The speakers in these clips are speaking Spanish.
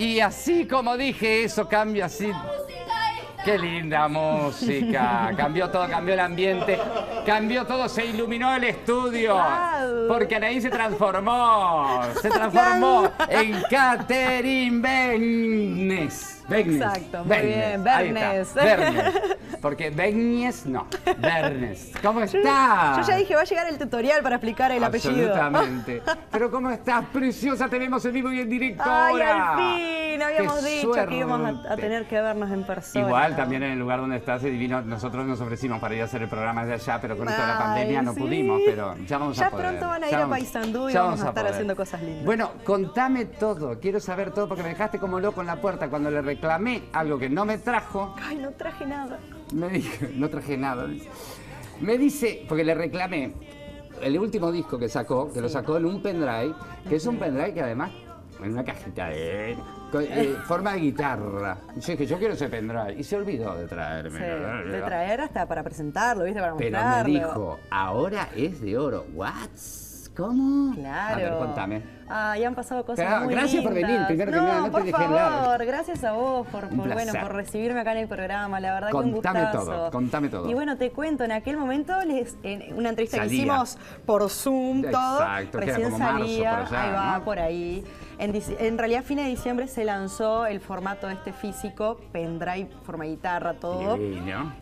Y así como dije, eso cambia así. Qué linda música. Cambió todo, cambió el ambiente, cambió todo, se iluminó el estudio. Porque Anaí se transformó. Se transformó en Catherine Benes. Exacto, muy bien. Bernes. Porque Beñez no, Bernes. ¿Cómo estás? Yo ya dije, va a llegar el tutorial para explicar el apellido. Absolutamente. Pero ¿cómo estás, preciosa? Te vemos en vivo y en directo Ay, ahora. al fin. Habíamos dicho que íbamos a, tener que vernos en persona. Igual, también en el lugar donde estás, es divino. Nosotros nos ofrecimos para ir a hacer el programa de allá, pero con esto de la pandemia no pudimos, pero ya vamos a poder. Ya pronto van a ir a Paysandú y vamos, a estar haciendo cosas lindas. Bueno, contame todo. Quiero saber todo porque me dejaste como loco en la puerta cuando le reclamé algo que no me trajo. Ay, no traje nada. Me dije, no traje nada. Me dice, porque le reclamé el último disco que sacó, que lo sacó en un pendrive, que es un pendrive que además, en una cajita de eh, forma de guitarra. Yo dije, yo quiero ese pendrive. Y se olvidó de traerme. de traer hasta para presentarlo, ¿viste? Para mostrarlo. Pero me dijo, ahora es de oro. ¿What? ¿Cómo? Claro. A ver, contame. Ah, ya han pasado cosas muy Gracias por venir, primero que nada, no por te favor, gracias a vos por, bueno, por recibirme acá en el programa, la verdad que un gustazo. todo, contame todo. Y bueno, te cuento, en aquel momento, les, en una entrevista que hicimos por Zoom, todo, recién salía, ahí va, por ahí. En, en, realidad, a fines de diciembre se lanzó el formato este físico, pendrive, forma guitarra, todo.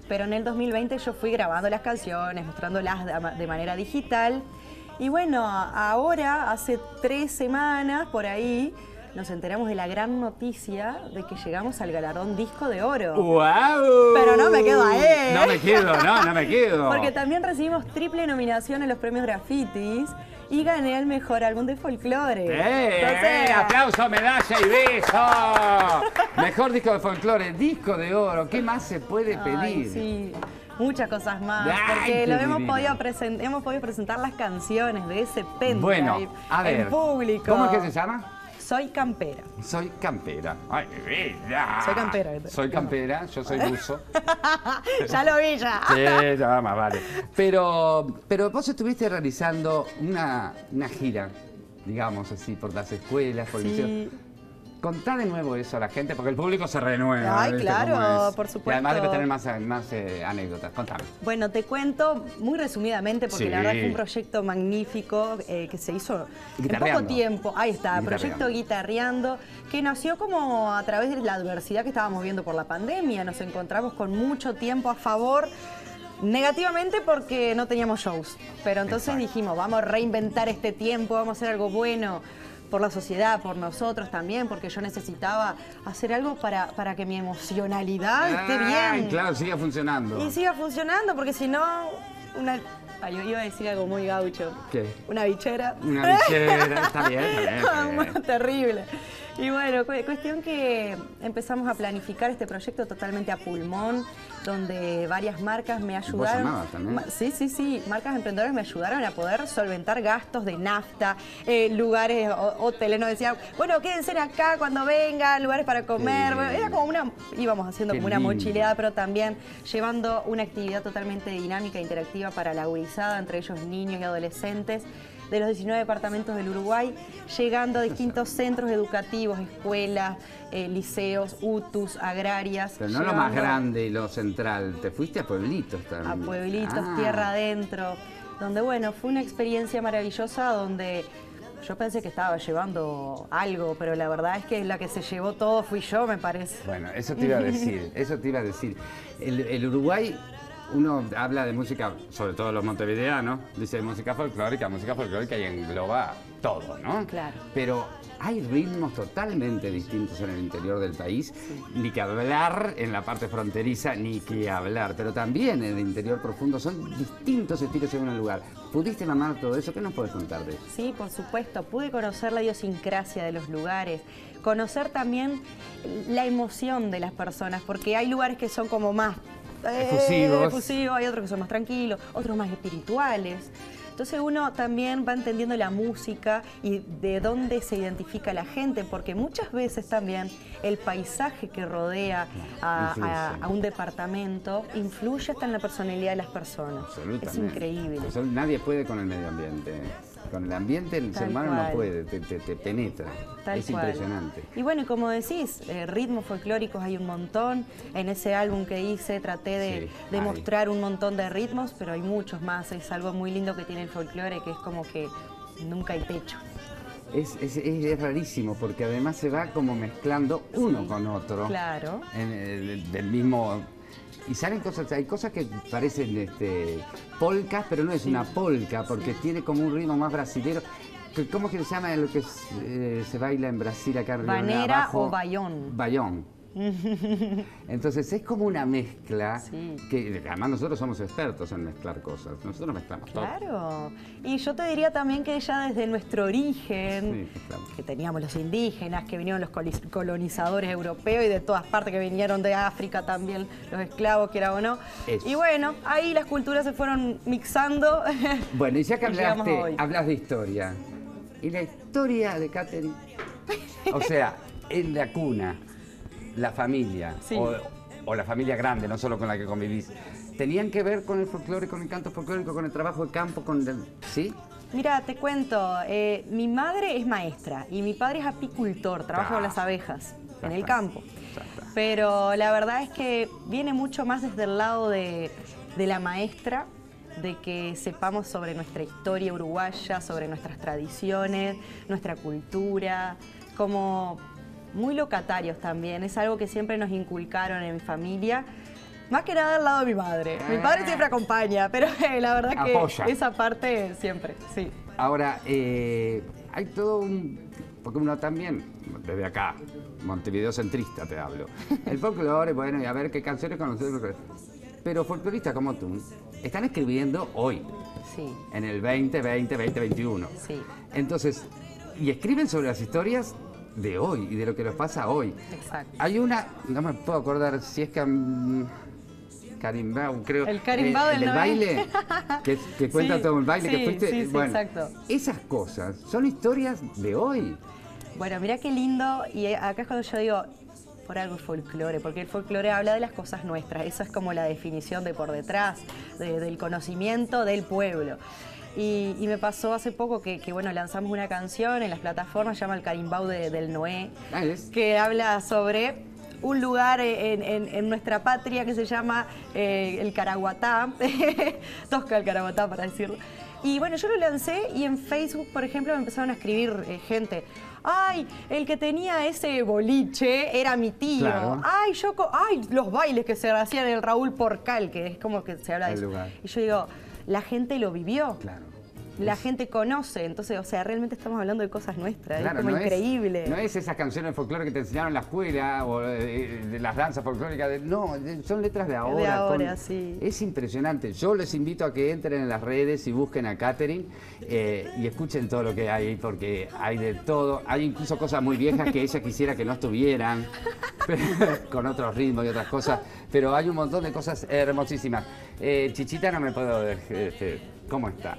Pero en el 2020 yo fui grabando las canciones, mostrándolas de manera digital. Y bueno, ahora, hace tres semanas por ahí, nos enteramos de la gran noticia de que llegamos al galardón disco de oro. ¡Wow! Pero no me quedo ahí. No me quedo, no, no me quedo. Porque también recibimos triple nominación en los premios Graffitis y gané el mejor álbum de folclore. ¡Eh! Entonces, ¡Aplauso, medalla y beso! mejor disco de folclore, disco de oro. ¿Qué más se puede pedir? sí muchas cosas más, porque lo hemos podido, hemos podido presentar las canciones de ese pendrive bueno, a ver, en público. ¿Cómo es que se llama? Soy campera. Soy campera. Ay, vida. Soy campera. Soy campera, yo soy buzo. ya lo vi ya. Sí, ya más vale. Pero, pero vos estuviste realizando una, una gira, digamos así, por las escuelas, por sí. Contá de nuevo eso a la gente, porque el público se renueva. Ay, claro, por supuesto. Y además debe tener más, más eh, anécdotas. Contame. Bueno, te cuento muy resumidamente, porque la verdad fue un proyecto magnífico eh, que se hizo en poco tiempo. Ahí está, proyecto Guitarreando, que nació como a través de la adversidad que estábamos viendo por la pandemia. Nos encontramos con mucho tiempo a favor Negativamente porque no teníamos shows, pero entonces dijimos, vamos a reinventar este tiempo, vamos a hacer algo bueno por la sociedad, por nosotros también, porque yo necesitaba hacer algo para, para que mi emocionalidad esté bien. Claro, siga funcionando. Y siga funcionando, porque si no, una... yo iba a decir algo muy gaucho. ¿Qué? Una bichera. Una bichera, está bien, está bien. Terrible. Y bueno, cuestión que empezamos a planificar este proyecto totalmente a pulmón, donde varias marcas me ayudaron. Sí, sí, sí. Marcas emprendedoras me ayudaron a poder solventar gastos de nafta, eh, lugares, hoteles. Nos decían, bueno, quédense acá cuando vengan, lugares para comer. era como una. íbamos haciendo como una mochileada, pero también llevando una actividad totalmente dinámica e interactiva para la gurizada, entre ellos niños y adolescentes de los 19 departamentos del Uruguay, llegando a distintos centros educativos, escuelas, eh, liceos, UTUS, agrarias. Pero no lo más grande y lo central, te fuiste a pueblitos también. A pueblitos, ah. tierra adentro, donde bueno, fue una experiencia maravillosa donde yo pensé que estaba llevando algo, pero la verdad es que la que se llevó todo fui yo, me parece. Bueno, eso te iba a decir, eso te iba a decir. el Uruguay uno habla de música, sobre todo los montevideanos, dice música folclórica, música folclórica y engloba todo, ¿no? Claro. Pero hay ritmos totalmente distintos en el interior del país, ni que hablar en la parte fronteriza, ni que hablar, pero también en el interior profundo son distintos estilos en un lugar. ¿Pudiste mamar todo eso? ¿Qué nos puedes contar de eso? Sí, por supuesto, pude conocer la idiosincrasia de los lugares, conocer también la emoción de las personas, porque hay lugares que son como más efusivos. hay otros que son más tranquilos, otros más espirituales. Entonces uno también va entendiendo la música y de dónde se identifica la gente, porque muchas veces también el paisaje que rodea a, un departamento influye hasta en la personalidad de las personas. Es increíble. nadie puede con el medio ambiente. Con el ambiente el ser humano no puede, te, penetra. es impresionante. Y bueno, y como decís, eh, ritmos folclóricos hay un montón. En ese álbum que hice traté de, mostrar un montón de ritmos, pero hay muchos más. Es algo muy lindo que tiene el folclore, que es como que nunca hay techo. Es, es, rarísimo porque además se va como mezclando uno con otro. Claro. En del mismo y salen cosas, hay cosas que parecen este, polcas, pero no es una polca, porque tiene como un ritmo más brasilero. ¿Cómo que se llama lo que eh, se baila en Brasil acá arriba? Banera o bayón. Bayón. Entonces es como una mezcla que además nosotros somos expertos en mezclar cosas. Nosotros mezclamos todo. Claro. Y yo te diría también que ya desde nuestro origen, que teníamos los indígenas, que vinieron los colonizadores europeos y de todas partes que vinieron de África también, los esclavos, que era o no. Y bueno, ahí las culturas se fueron mixando. Bueno, y ya que hablaste, hablas de historia. Y la historia de Catherine, o sea, en la cuna la familia, o, la familia grande, no solo con la que convivís, ¿tenían que ver con el folclore, con el canto folclórico, con el trabajo de campo, con ¿sí? Mira, te cuento, eh, mi madre es maestra y mi padre es apicultor, trabaja con las abejas en el campo. Pero la verdad es que viene mucho más desde el lado de, de la maestra, de que sepamos sobre nuestra historia uruguaya, sobre nuestras tradiciones, nuestra cultura, como muy locatarios también. Es algo que siempre nos inculcaron en mi familia. Más que nada al lado de mi madre. Mi padre siempre acompaña, pero eh, la verdad que esa parte siempre, sí. Ahora, eh, hay todo un... Porque uno también, desde acá, Montevideo centrista te hablo. El folclore, bueno, y a ver qué canciones conocemos. Pero folcloristas como tú están escribiendo hoy. Sí. En el 2020, 2021. Sí. Entonces, y escriben sobre las historias de hoy y de lo que nos pasa hoy. Exacto. Hay una, no me puedo acordar si es que... Um, Carimbao, creo. El carimbao eh, del, baile, que, cuenta todo el baile que fuiste. Sí, bueno, exacto. Esas cosas son historias de hoy. Bueno, mira qué lindo, y acá es cuando yo digo, por algo folclore, porque el folclore habla de las cosas nuestras, esa es como la definición de por detrás, del conocimiento del pueblo. Y, me pasó hace poco que, bueno, lanzamos una canción en las plataformas, se llama El Carimbau del Noé, que habla sobre un lugar en, nuestra patria que se llama eh, el Caraguatá, Tosca el Caraguatá para decirlo. Y bueno, yo lo lancé y en Facebook, por ejemplo, me empezaron a escribir eh, gente. Ay, el que tenía ese boliche era mi tío. Ay, yo, ay, los bailes que se hacían en el Raúl Porcal, que es como que se habla de eso. Y yo digo, la gente lo vivió. Claro. La gente conoce, entonces, o sea, realmente estamos hablando de cosas nuestras, es como increíble. no es esas canciones de folclore que te enseñaron en la escuela o de, las danzas folclóricas, no, son letras de ahora. De ahora, sí. Es impresionante. Yo les invito a que entren en las redes y busquen a Katherine eh, y escuchen todo lo que hay, porque hay de todo. Hay incluso cosas muy viejas que ella quisiera que no estuvieran, con otros ritmos y otras cosas, pero hay un montón de cosas hermosísimas. Eh, Chichita no me puedo... Este, ¿Cómo está?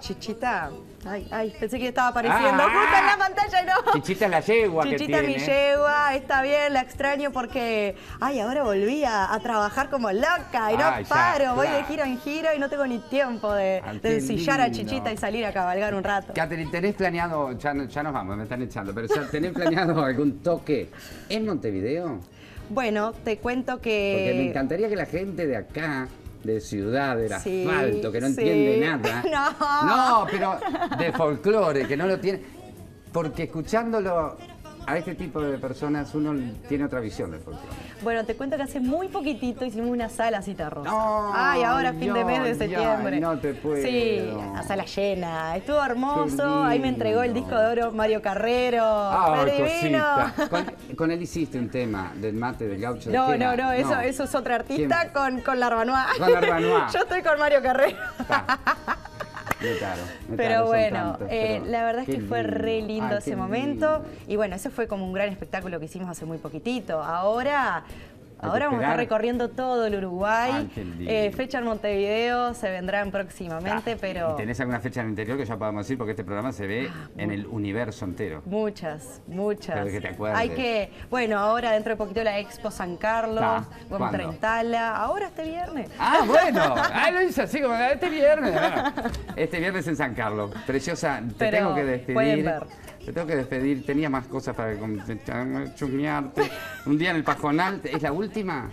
Chichita. Ay, ay, pensé que estaba apareciendo justo en la pantalla no. Chichita la yegua Chichita que mi yegua, está bien, la extraño porque, ay, ahora volví a, trabajar como loca y no paro, voy de giro en giro y no tengo ni tiempo de, ensillar a Chichita y salir a cabalgar un rato. Catherine, ¿tenés planeado, ya, ya nos vamos, me están echando, pero ¿tenés planeado algún toque en Montevideo? Bueno, te cuento que... Porque me encantaría que la gente de acá de ciudad, del asfalto, que no entiende nada. No. no, pero de folclore, que no lo tiene. Porque escuchándolo a este tipo de personas uno tiene otra visión del folclore. Bueno, te cuento que hace muy poquitito hicimos una sala cita rosa. Ay, ahora fin de mes de septiembre. no te puedo. Sí, a sala llena. Estuvo hermoso. Ahí me entregó el disco de oro Mario Carrero. Ah, cosita. Con, con, él hiciste un tema del mate del gaucho. No, no, no, eso, eso es otro artista con, con la Con la Yo estoy con Mario Carrero. Pero bueno, eh, la verdad es que fue re lindo ese momento. Y bueno, ese fue como un gran espectáculo que hicimos hace muy poquitito. Ahora Ahora vamos a estar recorriendo todo el Uruguay. Eh, fecha en Montevideo, se vendrán próximamente, pero... ¿Y tenés alguna fecha en el interior que ya podamos decir? Porque este programa se ve ah, en el universo entero. Muchas, muchas. que te acuerdes. Hay que... Bueno, ahora dentro de poquito la Expo San Carlos, vamos a Trentala, ahora este viernes. Ah, bueno. ah, lo hice así como este viernes. Este viernes en San Carlos. Preciosa, te tengo que despedir. Te tengo que despedir, tenía más cosas para chusmearte. Un día en el Pajonal, ¿es la última?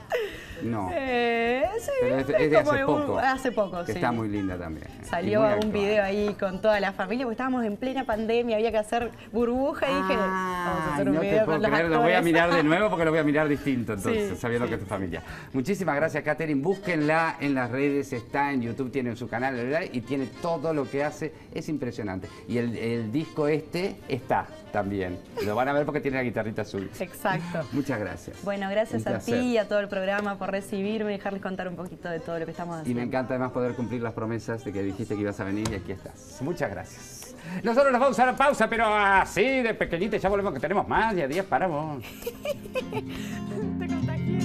No. Eh, sí, es, de hace poco. hace poco, que Está muy linda también. Salió un video ahí con toda la familia, porque estábamos en plena pandemia, había que hacer burbuja y dije, vamos a hacer un video con los Lo voy a mirar de nuevo porque lo voy a mirar distinto, entonces, sabiendo que es tu familia. Muchísimas gracias, Katherine. Búsquenla en las redes, está en YouTube, tiene su canal y tiene todo lo que hace. Es impresionante. Y el, el disco este está también. Lo van a ver porque tiene la guitarrita azul. Exacto. Muchas gracias. Bueno, gracias a ti y a todo el programa por recibirme y dejarles contar un poquito de todo lo que estamos haciendo. Y me encanta además poder cumplir las promesas de que dijiste que ibas a venir y aquí estás. Muchas gracias. Nosotros nos vamos a la pausa, pero así de pequeñita ya volvemos que tenemos más y a 10 paramos. Te contagié.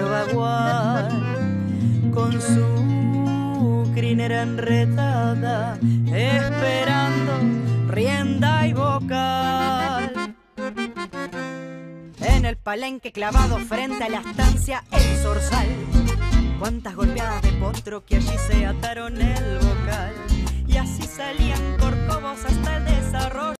Bagual con su crinera enredada, esperando rienda y vocal. En el palenque clavado frente a la estancia El Zorzal, golpeadas de potro que allí se ataron el vocal, y así salían corcovos hasta el desarrollo.